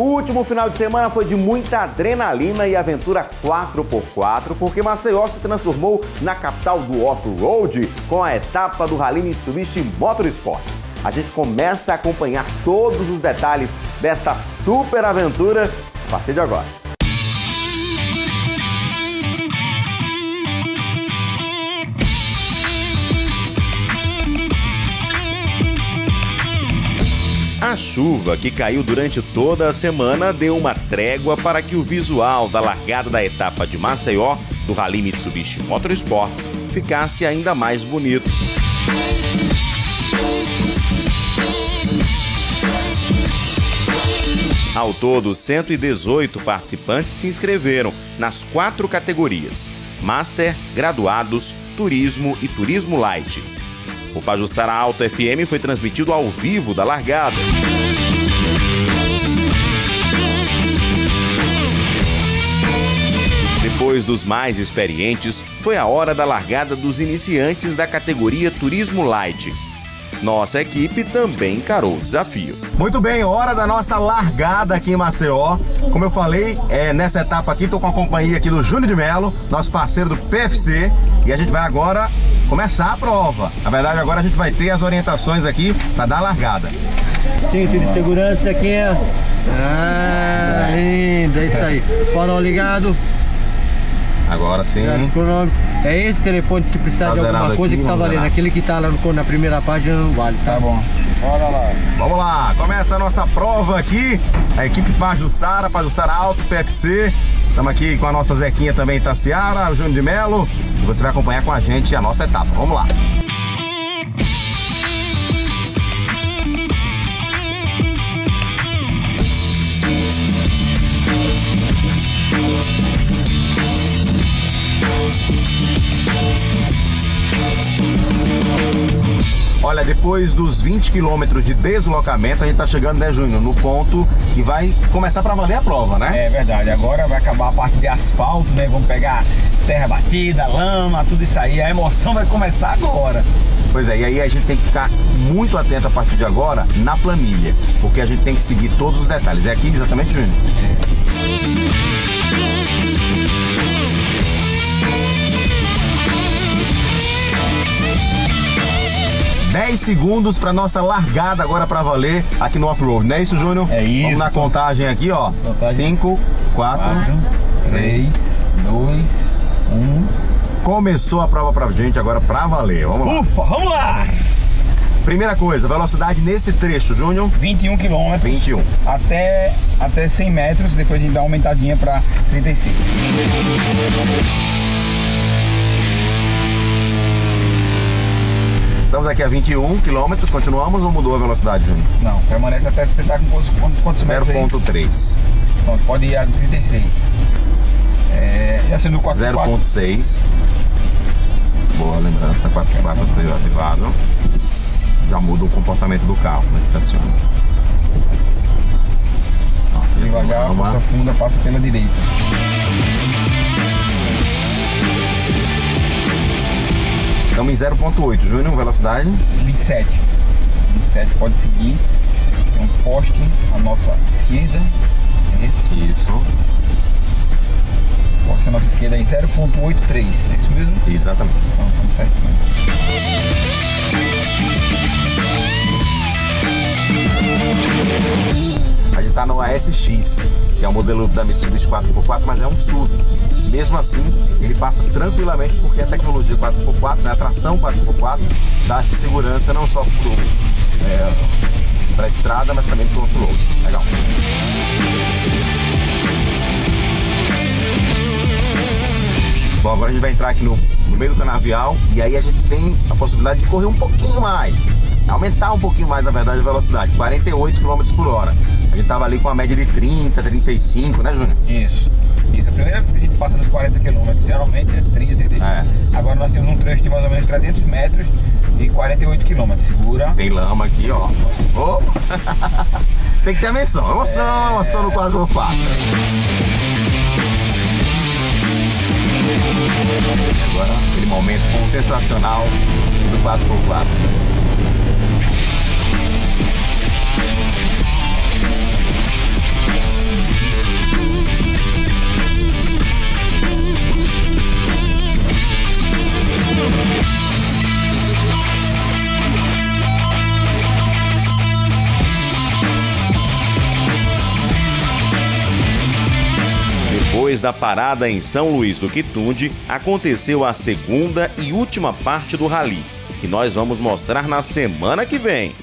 O último final de semana foi de muita adrenalina e aventura 4x4, porque Maceió se transformou na capital do off-road com a etapa do Rally Mitsubishi Motorsports. A gente começa a acompanhar todos os detalhes desta super aventura a partir de agora. A chuva que caiu durante toda a semana deu uma trégua para que o visual da largada da etapa de Maceió do Rally Mitsubishi Motorsports ficasse ainda mais bonito. Ao todo, 118 participantes se inscreveram nas quatro categorias: Master, Graduados, Turismo e Turismo Light. O Pajussara Alto FM foi transmitido ao vivo da largada. Depois dos mais experientes, foi a hora da largada dos iniciantes da categoria Turismo Light. Nossa equipe também encarou o desafio. Muito bem, hora da nossa largada aqui em Maceió. Como eu falei, é, nessa etapa aqui, estou com a companhia aqui do Júnior de Melo, nosso parceiro do PFC, e a gente vai agora começar a prova. Na verdade, agora a gente vai ter as orientações aqui para dar a largada. Cinto de segurança aqui. Ah, lindo, é isso aí. Farol ligado. Agora sim. É esse telefone se precisar tá de alguma coisa aqui, que tá valendo. Aquele que tá lá no, na primeira página não vale, tá? Tá bom. Bora lá. Vamos lá, começa a nossa prova aqui. A equipe Pajussara, Pajussara Alto, PFC. Estamos aqui com a nossa Zequinha também, Itaciara, o Júnior de Melo. E você vai acompanhar com a gente a nossa etapa. Vamos lá. Depois dos 20 quilômetros de deslocamento, a gente tá chegando, né, Júnior, no ponto que vai começar para valer a prova, né? É verdade. Agora vai acabar a parte de asfalto, né? Vamos pegar terra batida, lama, tudo isso aí. A emoção vai começar agora. Pois é, e aí a gente tem que ficar muito atento a partir de agora na planilha, porque a gente tem que seguir todos os detalhes. É aqui exatamente, Júnior? É. 10 segundos para nossa largada agora para valer aqui no off-road, não é isso, Júnior? É isso. Vamos na contagem aqui, ó. 5, 4, 3, 2, 1. Começou a prova pra gente agora pra valer. Vamos lá. Ufa, vamos lá! Primeira coisa, velocidade nesse trecho, Júnior? 21 km. 21. Até, até 100 metros, depois a gente dá uma aumentadinha para 35. Aqui a 21 km, continuamos ou mudou a velocidade, Júnior? Não, permanece até você estar com quantos, quantos metros 0.3. Então, pode ir a 36. É, já sendo 0.6. Boa lembrança, 4x4 ativado. Já muda o comportamento do carro, né? Estaciona. Devagar, força funda, passa pela direita. Em 0.8. Júnior, velocidade? 27. 27 pode seguir. Tem um poste à nossa esquerda. Esse. Isso. Poste à nossa esquerda em 0.83. É isso mesmo? Exatamente. Então estamos certinho. A gente está no ASX, que é o modelo da Mitsubishi 4x4, mas é um SUV. Mesmo assim, ele passa tranquilamente porque a tecnologia 4x4, né, a tração 4x4, dá segurança não só para é, a estrada, mas também para o off-road. Legal. Bom, agora a gente vai entrar aqui no, no meio do canavial e aí a gente tem a possibilidade de correr um pouquinho mais aumentar um pouquinho mais, na verdade, a velocidade, 48 km por hora. A gente tava ali com a média de 30, 35, né, Júnior? Isso. Isso, a primeira vez que a gente passa dos 40 km, geralmente é 30, 35. É. Agora nós temos um trecho de mais ou menos 300 metros e 48 km. Segura. Tem lama aqui, ó. Oh. Tem que ter emoção. Emoção, é... emoção no 4x4. Agora, aquele momento sensacional do 4x4. Depois da parada em São Luís do Quitunde, aconteceu a segunda e última parte do rally, que nós vamos mostrar na semana que vem.